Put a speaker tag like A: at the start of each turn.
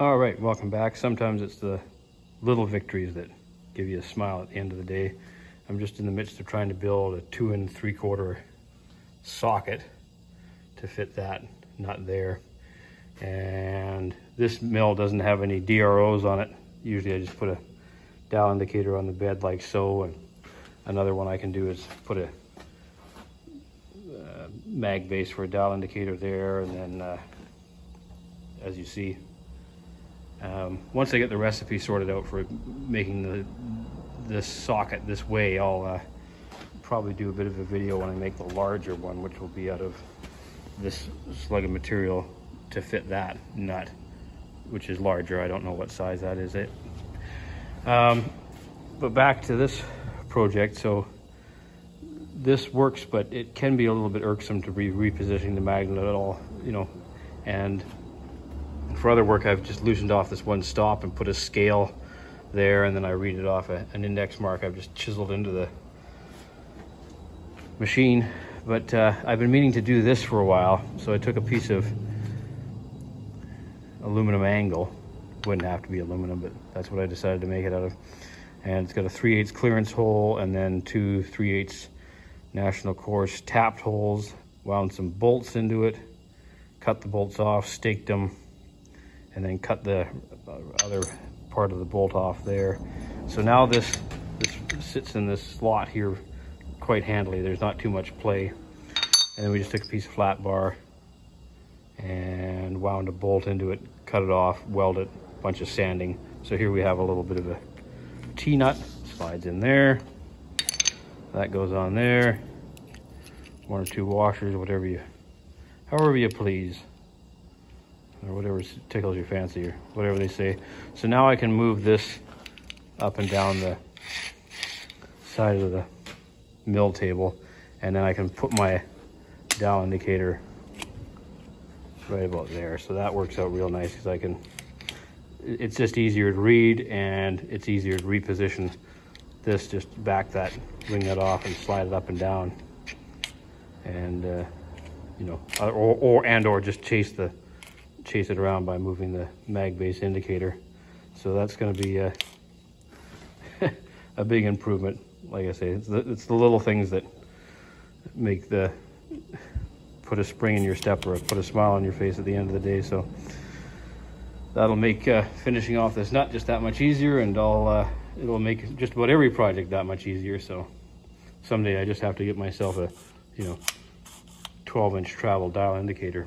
A: All right, welcome back. Sometimes it's the little victories that give you a smile at the end of the day. I'm just in the midst of trying to build a two and three quarter socket to fit that nut there. And this mill doesn't have any DROs on it. Usually I just put a dial indicator on the bed like so. And another one I can do is put a uh, mag base for a dial indicator there. And then, uh, as you see, um, once I get the recipe sorted out for making the this socket this way, I'll uh, probably do a bit of a video when I make the larger one, which will be out of this slug of material to fit that nut, which is larger. I don't know what size that is. It. Um, but back to this project. So this works, but it can be a little bit irksome to be repositioning the magnet at all, you know, and for other work, I've just loosened off this one stop and put a scale there, and then I read it off a, an index mark I've just chiseled into the machine. But uh, I've been meaning to do this for a while, so I took a piece of aluminum angle. Wouldn't have to be aluminum, but that's what I decided to make it out of. And it's got a 3 8 clearance hole and then two 3 8 National Coarse tapped holes. Wound some bolts into it, cut the bolts off, staked them, and then cut the other part of the bolt off there. So now this, this sits in this slot here quite handily. There's not too much play. And then we just took a piece of flat bar and wound a bolt into it, cut it off, weld it, bunch of sanding. So here we have a little bit of a T-nut, slides in there. That goes on there. One or two washers, whatever you, however you please or whatever tickles your fancy or whatever they say. So now I can move this up and down the side of the mill table and then I can put my dial indicator right about there. So that works out real nice because I can, it's just easier to read and it's easier to reposition this, just back that, ring that off and slide it up and down. And, uh, you know, or, or, and or just chase the chase it around by moving the mag base indicator. So that's going to be a, a big improvement. Like I say, it's the, it's the little things that make the put a spring in your step or put a smile on your face at the end of the day. So that'll make uh, finishing off this nut just that much easier, and I'll uh, it'll make just about every project that much easier. So someday I just have to get myself a you know 12 inch travel dial indicator.